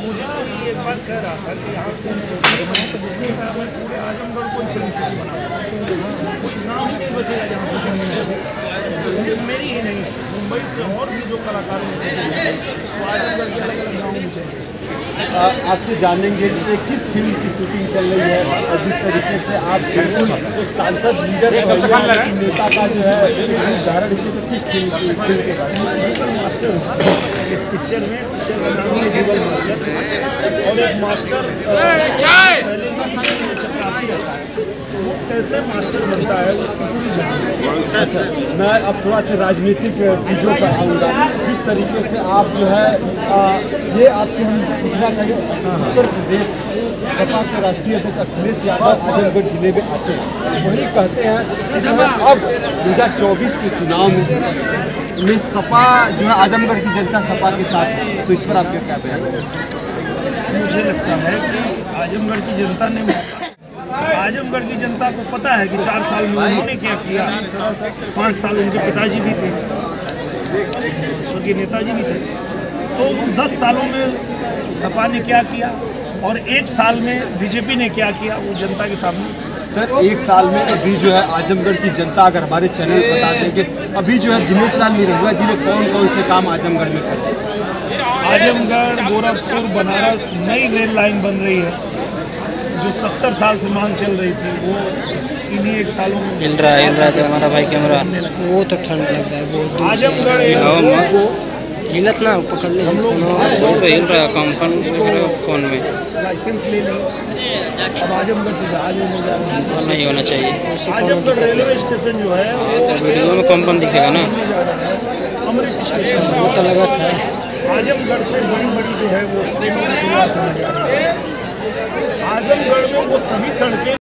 मुझे कह रहा था कि से पूरे आजमगढ़ को नाम ही नहीं बचेगा यहाँ सिर्फ़ मेरी ही नहीं, मुंबई से और भी जो कलाकार हैं, वो आजमगढ़ के अलग अलग गाँव में चाहिए आपसे जानेंगे कि किस फ़िल्म की शूटिंग चल रही है और जिस तरीके से आप बिल्कुल एक सांसद लीडर एक नेता का जो है उदाहरण तो किस फ़िल्म की फ़िल्म के बारे में जुगल मास्टर इस पिक्चर में पिक्चर का नाम है। मास्टर और एक मास्टर है वो कैसे मास्टर बनता है? उसकी पूरी जानकारी। अच्छा मैं अब थोड़ा सा राजनीतिक चीज़ों पर आऊँगा। किस तरीके से आप जो है आ, ये आपसे हम पूछना चाहिए उत्तर प्रदेश सपा के राष्ट्रीय अध्यक्ष अखिलेश यादव आजमगढ़ ज़िले में आते हैं। वही कहते हैं कि जो है अब 2024 के चुनाव में में सपा जो है आजमगढ़ की जनता सपा के साथ है। तो इस पर आप क्या बयान है? मुझे लगता है कि आजमगढ़ की जनता ने आजमगढ़ की जनता को पता है कि चार साल में उन्होंने क्या किया। पाँच साल उनके पिताजी भी थे, स्वर्गीय नेताजी भी थे। तो उन दस सालों में सपा ने क्या किया और एक साल में बीजेपी ने क्या किया वो जनता के सामने? सर, एक साल में अभी जो है आजमगढ़ की जनता, अगर हमारे चैनल बता दें कि अभी जो है दिनेश लाल निरहुआ जी ने कौन कौन से काम आजमगढ़ में करे? आजमगढ़ गोरखपुर बनारस नई रेल लाइन बन रही है जो सत्तर साल से मांग चल रही थी वो इन्हीं एक सालों में हिल रहा है हिल रहा है तो हमारा भाई कैमरा। वो तो ठंड लग रहा है बहुत आजमगढ़ में हिलत ना पकड़ ले। हम लोग हिल रहा है कंपन फ़ोन में। लाइसेंस ले लो। अब आजमगढ़ से जहाज़ लेने जा रहे हैं। नहीं होना चाहिए। आजमगढ़ रेलवे स्टेशन जो है तो वीडियो में कंपन दिखेगा ना? बनने जा रहा है अमृत स्टेशन। वो तो लगा है आजमगढ़ से बड़ी बड़ी जो है वो ट्रेनों की शुरुआत होने जा रही है। आजमगढ़ में वो सभी सड़कें